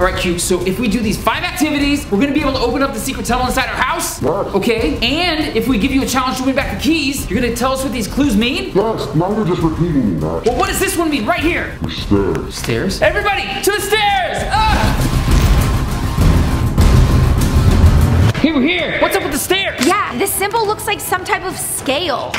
All right, Q, so if we do these five activities, we're gonna be able to open up the secret tunnel inside our house. Yes. Okay, and if we give you a challenge to win back the keys, you're gonna tell us what these clues mean? Yes, now you're just repeating me, Matt. Well, what does this one mean right here? The stairs. Stairs? Everybody, to the stairs! Ah! Here, we're here. What's up with the stairs? Yeah, this symbol looks like some type of scale.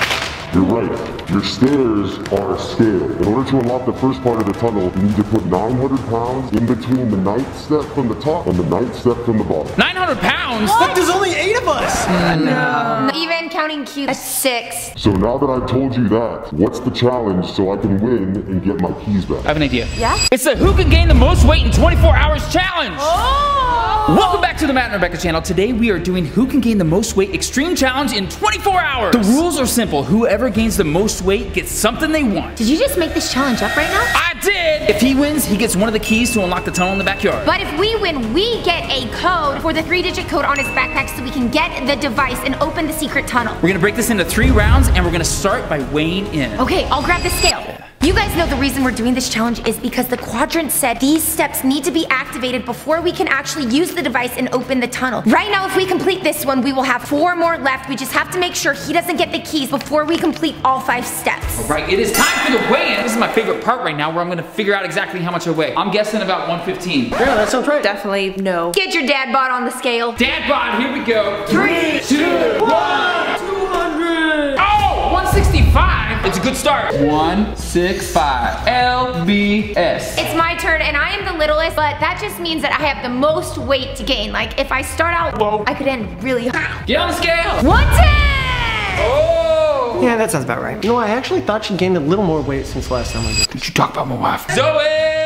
You're right. Your stairs are a scale. In order to unlock the first part of the tunnel, you need to put 900 pounds in between the ninth step from the top and the ninth step from the bottom. 900 pounds? Look, there's only eight of us. Mm. No, Even counting Q, that's six. So now that I've told you that, what's the challenge so I can win and get my keys back? I have an idea. Yeah? It's the Who Can Gain the Most Weight in 24 Hours challenge. Oh! Welcome back to the Matt and Rebecca channel. Today we are doing Who Can Gain the Most Weight Extreme Challenge in 24 hours. The rules are simple. Whoever gains the most weight gets something they want. Did you just make this challenge up right now? I did. If he wins, he gets one of the keys to unlock the tunnel in the backyard. But if we win, we get a code for the three digit code on his backpack so we can get the device and open the secret tunnel. We're gonna break this into three rounds and we're gonna start by weighing in. Okay, I'll grab the scale. You guys know the reason we're doing this challenge is because the quadrant said these steps need to be activated before we can actually use the device and open the tunnel. Right now, if we complete this one, we will have four more left. We just have to make sure he doesn't get the keys before we complete all five steps. All right, it is time for the weigh-in. This is my favorite part right now where I'm gonna figure out exactly how much I weigh. I'm guessing about 115. Yeah, that sounds right. Definitely no. Get your dad bod on the scale. Dad bod, here we go. Three, two, one, 200. 165. It's a good start. 165. LBS. It's my turn, and I am the littlest, but that just means that I have the most weight to gain. Like, if I start out low, I could end really high. Get on the scale. 110! Oh. Yeah, that sounds about right. You know, I actually thought she gained a little more weight since last time I did. Did you talk about my wife? Zoe!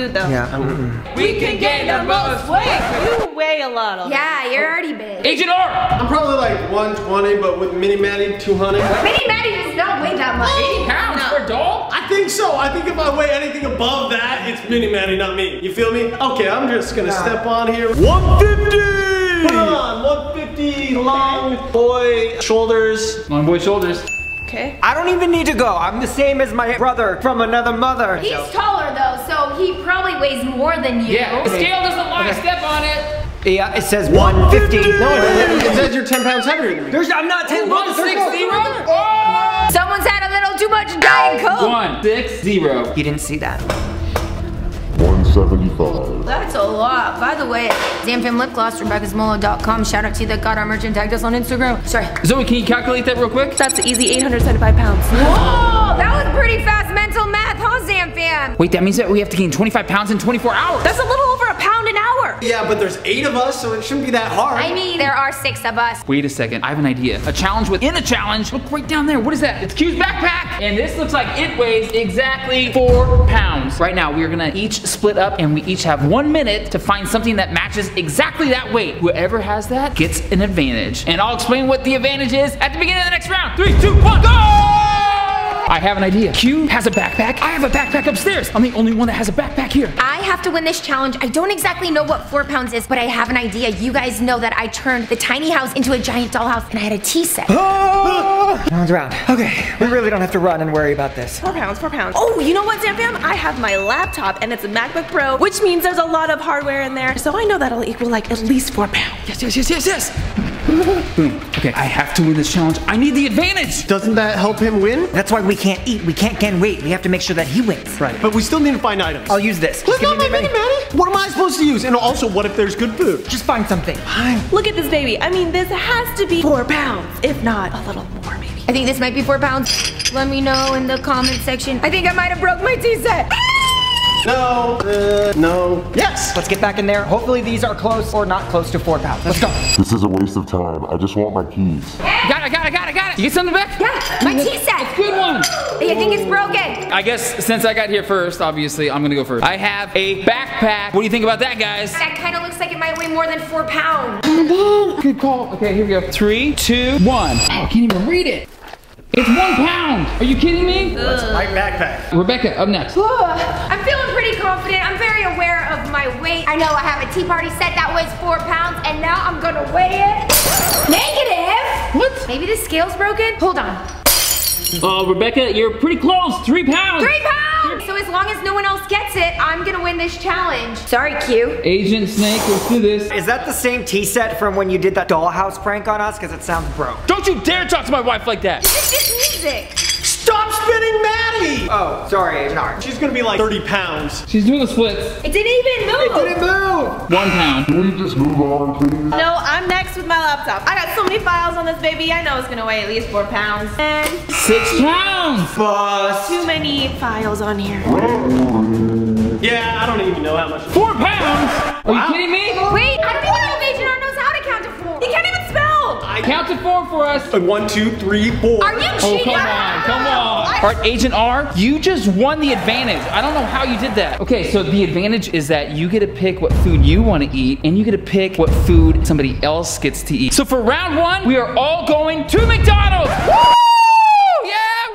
Food though. Yeah, um, We can gain the most weight. You weigh a lot already. Yeah, you're already big. Agent Or. I'm probably like 120, but with Mini Maddie, 200. Mini Maddie does not weigh that much. 80 pounds for a doll? I think so. I think if I weigh anything above that, it's Mini Maddie, not me. You feel me? Okay, I'm just gonna step on here. 150! Come on, 150, long boy shoulders. Long boy shoulders. Okay. I don't even need to go. I'm the same as my brother from another mother. He's taller though, so he probably weighs more than you. Yeah, the scale doesn't lie. Step on it. Yeah, it says 150. No, it it says you're 10 pounds heavier than me. There's, I'm not 10 One six zero. Oh. Someone's had a little too much Diet Coke. One six zero. You didn't see that. 175. That's a lot. By the way, Zamfam Lip Gloss, RebeccaZamolo.com. Shout out to you that got our merch and tagged us on Instagram. Sorry. Zoe, can you calculate that real quick? That's easy, 875 pounds. Whoa, that was pretty fast mental math, huh, Zamfam? Wait, that means that we have to gain 25 pounds in 24 hours. That's a little over a pound an hour. Yeah, but there's eight of us, so it shouldn't be that hard. I mean, there are six of us. Wait a second, I have an idea. A challenge within a challenge. Look right down there. What is that? It's Q's backpack. And this looks like it weighs exactly four pounds. Right now, we are gonna each split up and we each have one minute to find something that matches exactly that weight. Whoever has that gets an advantage. And I'll explain what the advantage is at the beginning of the next round. Three, two, one, go! I have an idea. Q has a backpack. I have a backpack upstairs. I'm the only one that has a backpack here. I have to win this challenge. I don't exactly know what four pounds is, but I have an idea. You guys know that I turned the tiny house into a giant dollhouse and I had a tea set. Round round. Okay, we really don't have to run and worry about this. Four pounds, four pounds. Oh, you know what, Zamfam? I have my laptop and it's a MacBook Pro, which means there's a lot of hardware in there. So I know that'll equal like at least four pounds. Yes, yes, yes, yes, yes. Boom. Okay, I have to win this challenge. I need the advantage. Doesn't that help him win? That's why we can't eat. We can't gain weight. We have to make sure that he wins. Right. But we still need to find items. I'll use this. But Just give not my Mini Maddie. What am I supposed to use? And also, what if there's good food? Just find something. Fine. Look at this baby. I mean, this has to be four pounds, if not a little more, maybe. I think this might be four pounds. Let me know in the comment section. I think I might have broke my tea set. No. Uh, no. Yes. Let's get back in there. Hopefully these are close or not close to four pounds. Let's go. This is a waste of time. I just want my keys. Got it, got it, got it, got it. You get something back? Yeah, my tea set. Good one. I think it's broken. I guess since I got here first, obviously, I'm gonna go first. I have a backpack. What do you think about that, guys? That kind of looks like it might weigh more than four pounds. Good call. Okay, here we go. Three, two, one. Oh, I can't even read it. It's one pound. Are you kidding me? That's my backpack. Rebecca, up next. I'm feeling pretty confident. I'm very aware of my weight. I know I have a tea party set that weighs four pounds, and now I'm gonna weigh it. Negative What? Maybe the scale's broken? Hold on. Oh, Rebecca, you're pretty close. Three pounds. Three pounds! So as long as no one else gets it, I'm gonna win this challenge. Sorry, Q. Agent Snake, let's do this. Is that the same tea set from when you did that dollhouse prank on us? Because it sounds broke. Don't you dare talk to my wife like that. It's just music. Stop spinning Maddie! Oh, sorry, Agent Orange. She's gonna be like 30 pounds. She's doing the splits. It didn't even move. It didn't move! One pound. Can we just move on, please? No, I'm next with my laptop. I got so many files on this baby. I know it's gonna weigh at least four pounds. And Six pounds. Bust. too many files on here. Yeah, I don't even know how much. Four pounds. Are you kidding me? Wait, I don't even know if Agent spell. Count to four for us. One, two, three, four. Are you Oh, come on, come on. All right, Agent R, you just won the advantage. I don't know how you did that. Okay, so the advantage is that you get to pick what food you want to eat, and you get to pick what food somebody else gets to eat. So for round one, we are all going to McDonald's. Woo! Yeah, woo!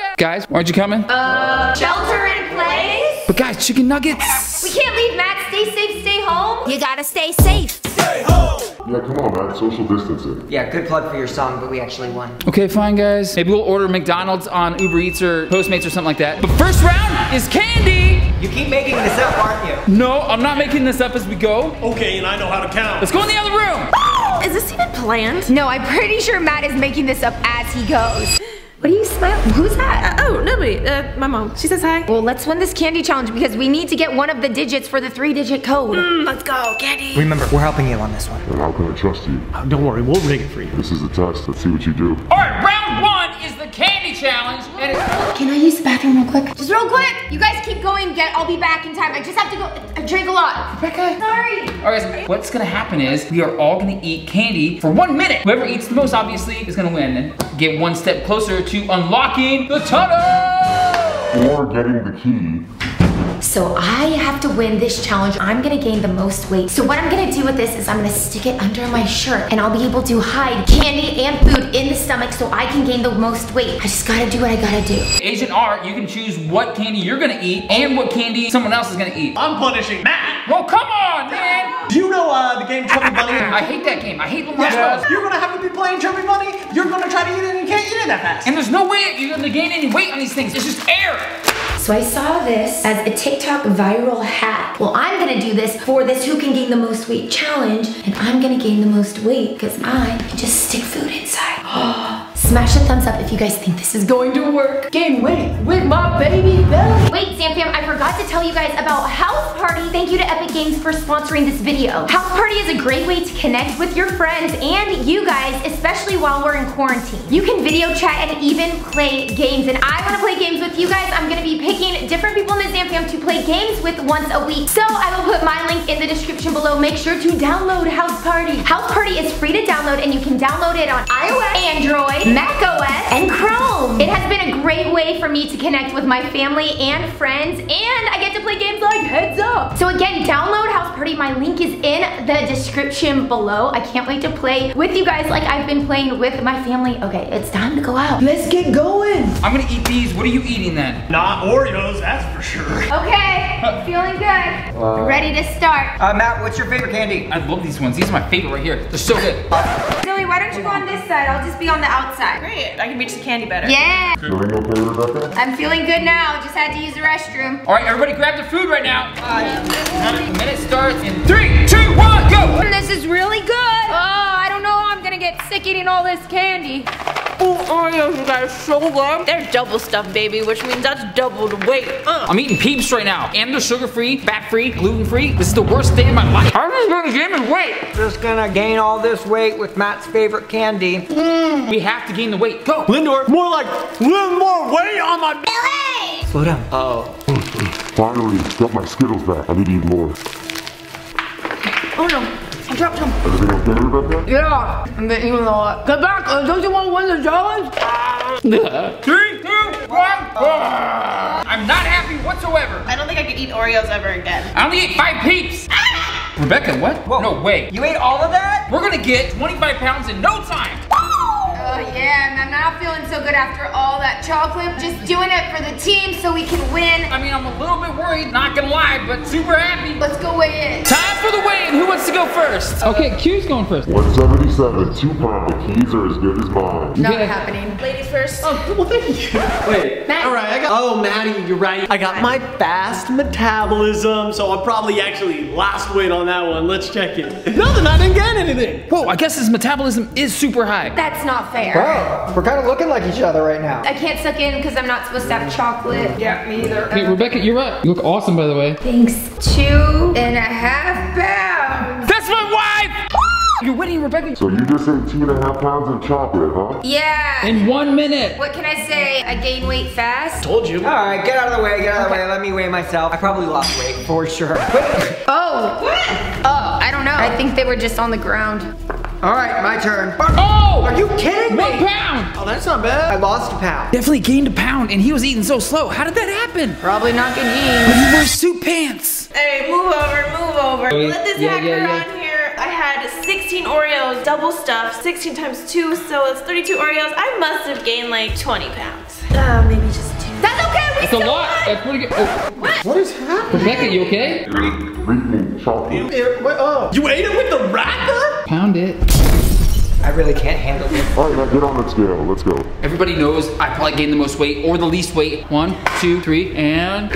Yeah. Guys, aren't you coming? Uh, shelter in place? but guys, chicken nuggets. We can't leave Matt. Stay safe, stay home. You gotta stay safe. Yeah, come on, man. Social distancing. Yeah, good plug for your song, but we actually won. Okay, fine, guys. Maybe we'll order McDonald's on Uber Eats or Postmates or something like that. But first round is candy. You keep making this up, aren't you? No, I'm not making this up as we go. Okay, and I know how to count. Let's go in the other room. Is this even planned? No, I'm pretty sure Matt is making this up as he goes. What are you smiling? Who's that? Uh, oh, nobody. Uh, my mom. She says hi. Well, let's win this candy challenge because we need to get one of the digits for the three digit code. Mm, let's go, candy. Remember, we're helping you on this one. And how can I trust you? Don't worry, we'll rig it for you. This is a test. Let's see what you do. All right, round challenge, and it's Can I use the bathroom real quick? Just real quick. You guys keep going. Get. I'll be back in time. I just have to go. Uh, I drank a lot. Rebecca. Sorry. All right, guys, what's gonna happen is we are all gonna eat candy for one minute. Whoever eats the most, obviously, is gonna win and get one step closer to unlocking the tunnel. Or getting the key. So I have to win this challenge. I'm gonna gain the most weight. So what I'm gonna do with this is I'm gonna stick it under my shirt and I'll be able to hide candy and food in the stomach so I can gain the most weight. I just gotta do what I gotta do. Agent R, you can choose what candy you're gonna eat and what candy someone else is gonna eat. I'm punishing Matt. Well, come on, man. Do you know uh, the game Chubby Bunny? I hate that game. I hate the marshmallows. You're gonna have to be playing Chubby Bunny. You're gonna try to eat it and you can't eat it that fast. And there's no way you're gonna gain any weight on these things. It's just air. So I saw this as a TikTok viral hack. Well, I'm gonna do this for this who can gain the most weight challenge, and I'm gonna gain the most weight because I can just stick food inside. Oh, Smash a thumbs up if you guys think this is going to work. Gain weight with my baby belly. Wait, Zamfam, I forgot to tell you guys about Houseparty. Thank you to Epic Games for sponsoring this video. Houseparty is a great way to connect with your friends and you guys, especially while we're in quarantine. You can video chat and even play games, and I wanna play games with you guys. I'm gonna be picking different people in the Zamfam to play games with once a week. So I will put my link in the description below. Make sure to download Houseparty. House Party is free to download and you can download it on iOS, Android, Mac OS, and Chrome. It has been a great way for me to connect with my family and friends, and I get to play games like Heads Up. So again, download Houseparty. My link is in the description below. I can't wait to play with you guys like I've been playing with my family. Okay, it's time to go out. Let's get going. I'm gonna eat these. What are you eating then? Not Oreos, that's for sure. Okay, feeling good. Ready to start. Uh, Matt, what's your favorite candy? I love these ones. These are my favorite right here. They're so good. Zoe, why don't you go on this side? I'll just be on the outside. Great. I can reach the candy better. Yeah, Feeling okay, Rebecca? I'm feeling good now. Just had to use the restroom. All right, everybody grab the food right now. Uh, the minute starts in three, two, one, go. This is really good. Oh, I don't know. I'm gonna get sick eating all this candy. Oh, Oreos, you guys are so good. They're double stuffed, baby, which means that's double the weight. Uh. I'm eating peeps right now, and they're sugar-free, fat-free, gluten-free. This is the worst day of my life. I'm just gonna gain my weight. Just gonna gain all this weight with Matt's favorite candy. We have to gain the weight. Go. Lindor, more like a little more weight on my belly. Slow down. Oh. Finally, got my Skittles back. I need to eat more. Oh no, I dropped some. Everything okay, Rebecca? Yeah, And then getting even a lot. Get back! Uh, don't you want to win the challenge? Three, two, one. I'm not happy whatsoever. I don't think I could eat Oreos ever again. I only ate five peeps. Rebecca, what? Whoa. No way. You ate all of that? We're gonna get 25 pounds in no time. Oh yeah, no, no. Not feeling so good after all that chocolate. Just doing it for the team so we can win. I mean, I'm a little bit worried, not gonna lie, but super happy. Let's go weigh in. Time for the weigh-in. Who wants to go first? Okay, Q's going first. 177, two pounds. The keys are as good as mine. Not Yeah. happening. Ladies first. Oh, well, thank you. Wait. Matt. All right, I got. Oh, Maddie, you're right. I got my fast metabolism, so I'll probably actually last weight on that one. Let's check it. Nothing, I didn't get anything. Whoa, I guess his metabolism is super high. That's not fair. Bro, we're kind of looking like each other right now. I can't suck in because I'm not supposed to have chocolate. Yeah, me either. Hey, Rebecca, you're up. You look awesome, by the way. Thanks. Two and a half pounds. That's my wife! You're winning, Rebecca. So you just ate two and a half pounds of chocolate, huh? Yeah. In one minute. what can I say? I gain weight fast. Told you. All right, get out of the way, get out of the way. Let me weigh myself. I probably lost weight for sure. Wait. Oh. Oh, I don't know. I think they were just on the ground. All right, my turn. Oh! Are you kidding me? One pound! Oh, that's not bad. I lost a pound. Definitely gained a pound, and he was eating so slow. How did that happen? Probably not good But genes. he wears suit pants. Hey, move over, move over. Wait, Let this yeah, hacker yeah, yeah. on here. I had 16 Oreos, double stuffed, 16 times 2, so it's 32 Oreos. I must have gained like 20 pounds. Uh, maybe just two. That's okay. We That's a lot. won. That's pretty good. Oh, What is happening? Rebecca, you okay? Reeking chocolate. Oh. You ate it with the wrapper? Pound it. I really can't handle this. All right, now get on the scale. Let's go. Everybody knows I probably gained the most weight or the least weight. One, two, three, and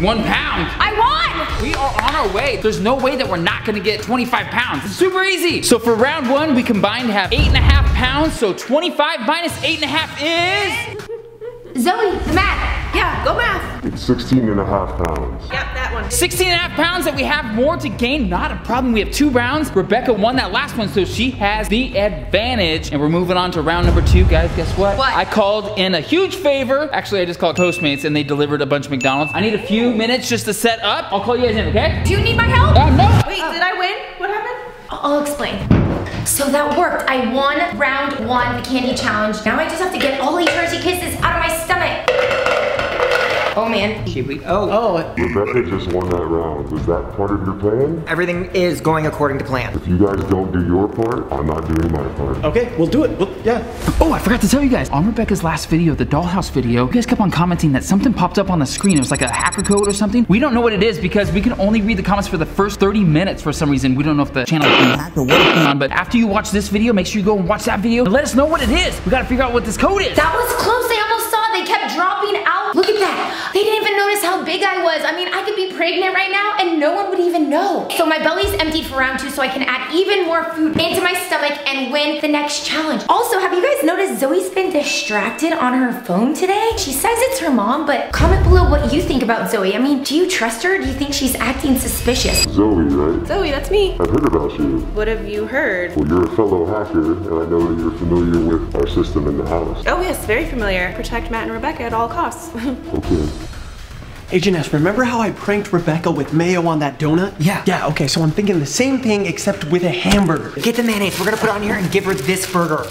one pound. I won. We are on our way. There's no way that we're not gonna get 25 pounds. It's super easy. So for round one, we combined to have eight and a half pounds. So 25 minus eight and a half is. Zoe, the math. Yeah, go math. It's 16 and a half pounds. Yep, that one. 16 and a half pounds that we have more to gain. Not a problem. We have two rounds. Rebecca won that last one, so she has the advantage. And we're moving on to round number two, guys. Guess what? What? I called in a huge favor. Actually, I just called Postmates and they delivered a bunch of McDonald's. I need a few minutes just to set up. I'll call you guys in, okay? Do you need my help? Uh, no. Wait, did I win? What happened? I'll I'll explain. So that worked. I won round one, the candy challenge. Now I just have to get all these Hershey kisses out of my stomach. Oh man. Should we? Oh, Oh, Rebecca just won that round. Was that part of your plan? everything is going according to plan. If you guys don't do your part, I'm not doing my part. okay, we'll do it. We'll, yeah. Oh, I forgot to tell you guys. On Rebecca's last video, the dollhouse video, you guys kept on commenting that something popped up on the screen. It was like a hacker code or something. We don't know what it is because we can only read the comments for the first 30 minutes for some reason. We don't know if the channel is being hacked or what's going on. But after you watch this video, make sure you go and watch that video and let us know what it is. We gotta figure out what this code is. That was close. They almost saw. it. They kept dropping out. Look at that. They didn't even notice how big I was. I mean, I could be pregnant right now and no one would even know. So my belly's emptied for round two so I can add even more food into my stomach and win the next challenge. Also, have you guys noticed Zoe's been distracted on her phone today? She says it's her mom, but comment below what you think about Zoe. I mean, do you trust her? Do you think she's acting suspicious? Zoe, right? Zoe, that's me. I've heard about you. What have you heard? Well, you're a fellow hacker, and I know that you're familiar with our system in the house. Oh yes, very familiar. Protect Matt and Rebecca at all costs. Okay. Agent S, remember how I pranked Rebecca with mayo on that donut? Yeah. Yeah, okay, so I'm thinking the same thing except with a hamburger. Get the mayonnaise. We're gonna put it on here and give her this burger.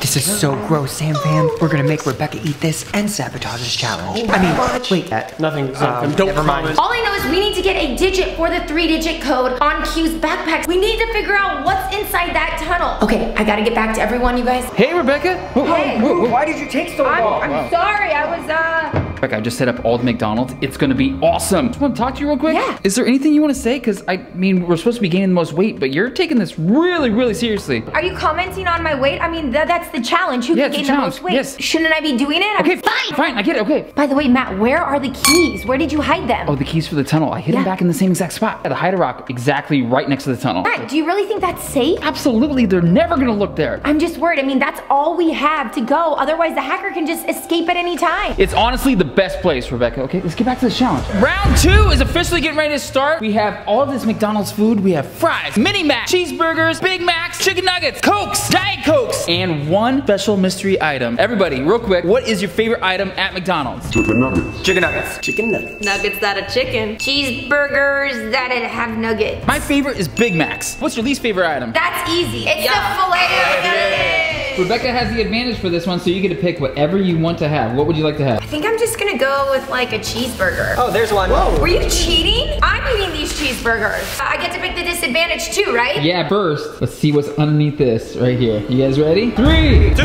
This is so gross, Zamfam. We're gonna make Rebecca eat this and sabotage this challenge. I mean, wait, that. Nothing, Um, don't never mind. promise. All I know is we need to get a digit for the three digit code on Q's backpack. We need to figure out what's inside that tunnel. Okay, I gotta get back to everyone, you guys. Hey, Rebecca. Whoa, whoa, Hey. whoa, whoa. Why did you take so I'm, long? I'm sorry, I was, uh. I just set up all the McDonald's. It's gonna be awesome. Just wanna talk to you real quick? Yeah. Is there anything you wanna say? Cause I mean, we're supposed to be gaining the most weight, but you're taking this really, really seriously. Are you commenting on my weight? I mean, th- that's the challenge. Who Yeah, can gain the most weight? Yes. Shouldn't I be doing it? I'm Okay, fine. Fine, I get it, okay. By the way, Matt, where are the keys? Where did you hide them? Oh, the keys for the tunnel. I hid them back in the same exact spot. At the Hide a Rock, exactly right next to the tunnel. Matt, do you really think that's safe? Absolutely, they're never gonna look there. I'm just worried. I mean, that's all we have to go. Otherwise, the hacker can just escape at any time. It's honestly the best place, Rebecca. Okay, let's get back to the challenge. Round two is officially getting ready to start. We have all this McDonald's food. We have fries, mini mac, cheeseburgers, Big Macs, chicken nuggets, Cokes, Diet Cokes, and one special mystery item. Everybody, real quick, what is your favorite item at McDonald's? Chicken nuggets. Chicken nuggets. Chicken nuggets. Nuggets that a chicken. Cheeseburgers that have nuggets. My favorite is Big Macs. What's your least favorite item? That's easy. It's Yeah. the filet of nuggets. fish. Rebecca has the advantage for this one, so you get to pick whatever you want to have. What would you like to have? I think I'm just gonna go with like a cheeseburger. Oh, there's one. Whoa. Were you cheating? I'm eating these cheeseburgers. I get to pick the disadvantage too, right? Yeah, first, let's see what's underneath this right here. You guys ready? Three, Two,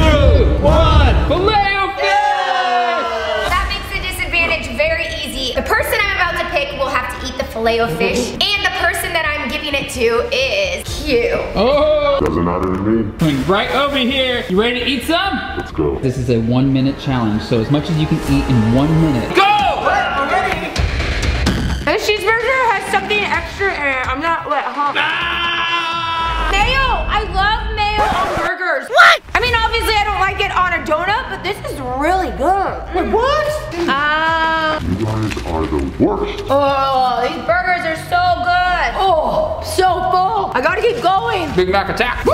one. filet of fish! That makes the disadvantage very easy. The person I'm about to pick will have to eat the filet o fish, and the person that I'm giving it to is Q. Oh, Doesn't matter to me. coming right over here. You ready to eat some? Let's go. This is a one minute challenge, so as much as you can eat in one minute. Go! I'm ready. This cheeseburger has something extra in it. I'm not lit, huh? Mayo! I love mayo on burgers. What? I mean, obviously I don't like it on a donut, but this is really good. Wait, what? Um, You guys are the worst. oh, these burgers are so good. Oh, so full. I gotta keep going. Big Mac attack.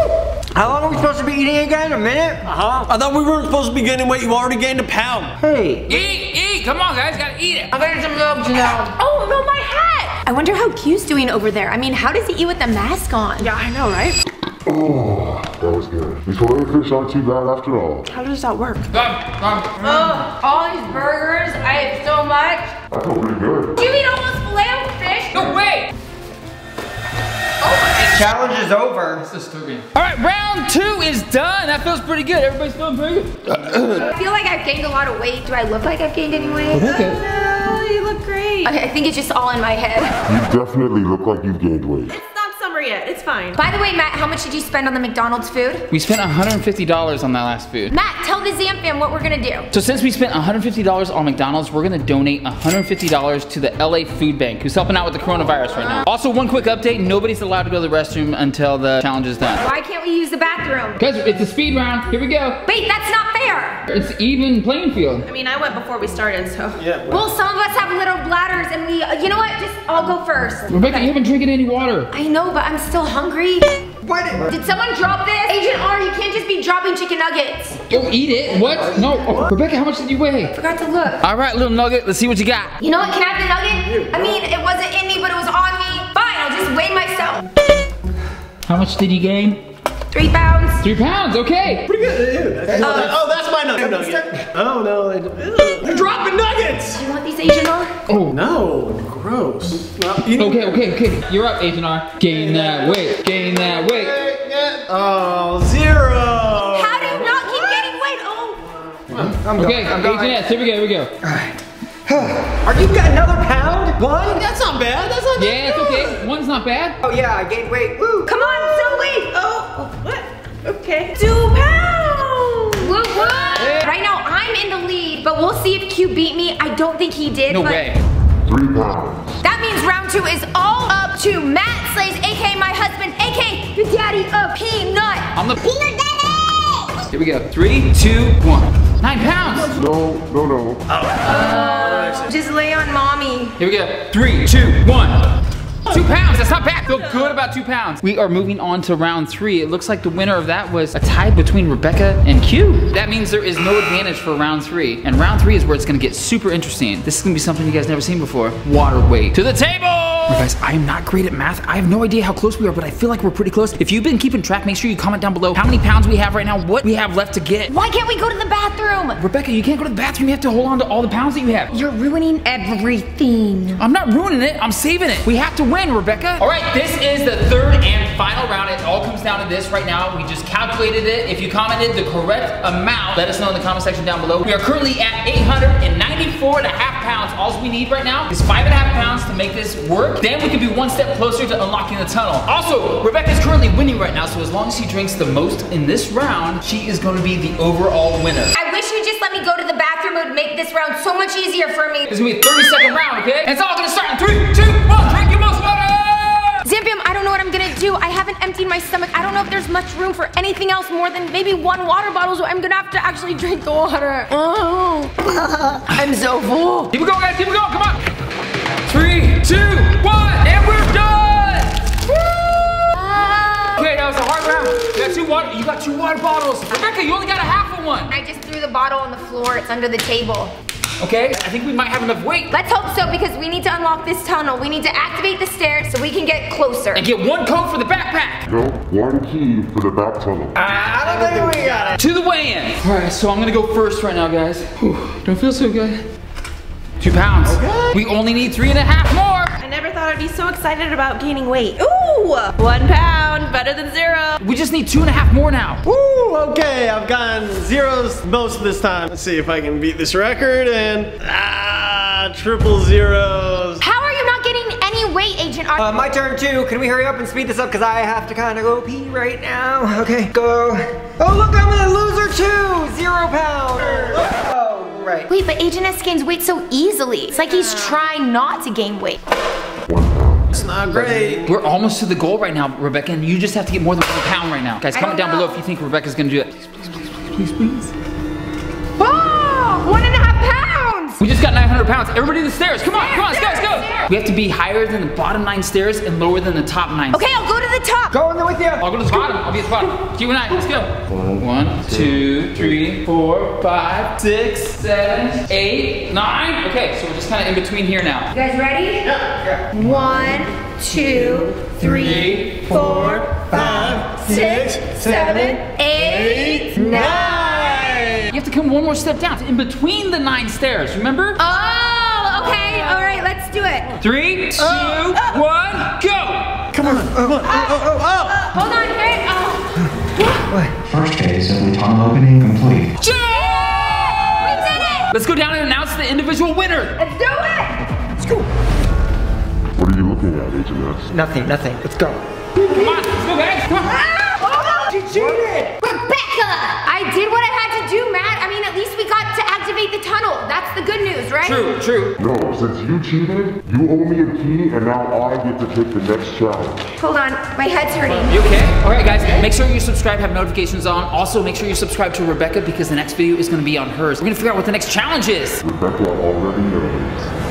How long are we supposed to be eating again? A minute? Uh huh? I thought we weren't supposed to be gaining weight. You already gained a pound. Hey. Eat, eat, come on guys, gotta eat it. I'm gonna get some milk now. Oh, no, my hat! I wonder how Q's doing over there. I mean, how does he eat with the mask on? Yeah, I know, right? Oh, that was good. These filet fish aren't too bad after all. How does that work? Come, come. Oh, all these burgers. I ate so much. I feel pretty good. You eat almost filet fish? No, wait! Challenge is over. Disturbing. All right, round two is done. That feels pretty good. Everybody's feeling pretty good. I feel like I've gained a lot of weight. Do I look like I've gained any weight? Okay. Oh, you look great. Okay, I think it's just all in my head. You definitely look like you've gained weight. It's yet. It's fine. By the way, Matt, how much did you spend on the McDonald's food? We spent $150 on that last food. Matt, tell the Zamfam what we're gonna do. So since we spent $150 on McDonald's, we're gonna donate $150 to the LA Food Bank, who's helping out with the coronavirus right now. Also, one quick update, nobody's allowed to go to the restroom until the challenge is done. Why can't we use the bathroom? Because it's a speed round. Here we go. Wait, that's not fair. It's even playing field. I mean, I went before we started, so. Yeah. Well, some of us have little bladders and we, uh, you know what? Just, I'll go first. Rebecca, you haven't drinking any water. I know, but I'm still hungry. What? Did someone drop this? Agent R, you can't just be dropping chicken nuggets. Go eat it. What? No. Oh, Rebecca, how much did you weigh? Forgot to look. All right, little nugget. Let's see what you got. You know what? Can I have the nugget? I mean, it wasn't in me, but it was on me. Fine, I'll just weigh myself. How much did you gain? Three pounds. Three pounds. Okay. Pretty good. Ew, that's- oh, that's my nugget. nugget. Oh no, I- ew, you're dropping nuggets. Do you want these Agent R? Oh. No, gross. Well, Okay, okay, okay. You're up, Agent R. Gain that weight. Gain that weight. Oh, zero. How do you not keep getting weight? Oh. I'm Okay, going. I'm Agent going. S. Here we go. Here we go. All right. Are you got another pound? One? That's not bad. That's not bad. Yeah, it's okay. One's not bad. Oh yeah, I gained weight. Woo. Come on, Zoe. Oh, oh what? Okay. Two pounds. Woo woo. Right now, I'm in the lead, but we'll see if Q beat me. I don't think he did. No but way. Three pounds. That means round two is all up to Matt Slays, aka my husband, aka the daddy of Peanut. I'm the Peanut Daddy! Here we go. Three, two, one. Nine pounds. No, no, no. oh Just lay on mommy. Here we go. Three, two, one. Two pounds. That's not bad. Feel good about two pounds. We are moving on to round three. It looks like the winner of that was a tie between Rebecca and Q. That means there is no advantage for round three. And round three is where it's gonna get super interesting. This is gonna be something you guys never seen before. Water weight. To the table! Alright, guys, I am not great at math. I have no idea how close we are, but I feel like we're pretty close. If you've been keeping track, make sure you comment down below how many pounds we have right now, what we have left to get. Why can't we go to the bathroom? Rebecca, you can't go to the bathroom. You have to hold on to all the pounds that you have. You're ruining everything. I'm not ruining it. I'm saving it. We have to win, Rebecca. All right, this is the third and final round. It all comes down to this right now. We just calculated it. If you commented the correct amount, let us know in the comment section down below. We are currently at 894 and a half pounds. All we need right now is five and a half pounds to make this work. Then we can be one step closer to unlocking the tunnel. Also, Rebecca's currently winning right now, so as long as she drinks the most in this round, she is going to be the overall winner. I wish you'd just let me go to the bathroom. It would make this round so much easier for me. It's gonna be a 30 second round, okay? And it's all gonna start in three, two, one. Drink your most water! Zamfam, I don't know what I'm gonna do. I haven't emptied my stomach. I don't know if there's much room for anything else more than maybe one water bottle, so I'm gonna have to actually drink the water. Oh, I'm so full. Keep it going, guys. Keep it going. Come on. Three, two, one, and we're done. Woo! Okay, that was a hard round. You got two water. You got two water bottles. Rebecca, you only got a half of one. I just threw the bottle on the floor. It's under the table. Okay, I think we might have enough weight. Let's hope so because we need to unlock this tunnel. We need to activate the stairs so we can get closer. And get one code for the backpack. No, one key for the back tunnel. I don't think we got it. to the weigh-in. All right, so I'm gonna go first right now, guys. Whew, don't feel so good. Two pounds. Okay. We only need three and a half more. I never thought I'd be so excited about gaining weight. Ooh, one pound, better than zero. We just need two and a half more now. Woo, okay, I've gotten zeros most of this time. Let's see if I can beat this record and ah, triple zeros. How are you not getting any weight, Agent Ar- Uh, my turn too. Can we hurry up and speed this up? Because I have to kind of go pee right now. Okay, go. Oh, look, I'm a loser too. Zero pounds. Right. Wait, but Agent S gains weight so easily. It's like he's trying not to gain weight. It's not great. We're almost to the goal right now, Rebecca, and you just have to get more than one pound right now. Guys, comment don't down below if you think Rebecca's gonna do it. Please, please, please, please, please, 100 pounds. Everybody to the stairs. Come on, come on, stairs, let's go, let's go. We have to be higher than the bottom nine stairs and lower than the top nine. Okay, I'll go to the top. Go in there with you. I'll go to the bottom. I'll be at the bottom. You and I, let's go. One, two, three, four, five, six, seven, eight, nine. Okay, so we're just kind of in between here now. You guys ready? Yeah. yeah. One, two, three, four, five, six, seven, eight, nine. You have to come one more step down, in between the nine stairs. Remember? Oh, okay. All right, let's do it. Three, two, one, go. Come on, come on. Uh, oh, oh, oh. Uh, hold on, here. Oh. Uh, First phase of the tunnel opening complete. Yeah! We did it! Let's go down and announce the individual winner. Let's do it! Let's go. What are you looking at, Agent S? Nothing, nothing. Let's go. Come on, let's go, guys. Come on. She cheated. Rebecca! I did what I had to do, Matt. I mean, at least we got to activate the tunnel. That's the good news, right? True, true. No, since you cheated, you owe me a key, and now I get to take the next challenge. Hold on, my head's hurting. You okay? All right, guys, make sure you subscribe, have notifications on. Also, make sure you subscribe to Rebecca because the next video is gonna be on hers. We're gonna figure out what the next challenge is. Rebecca already knows.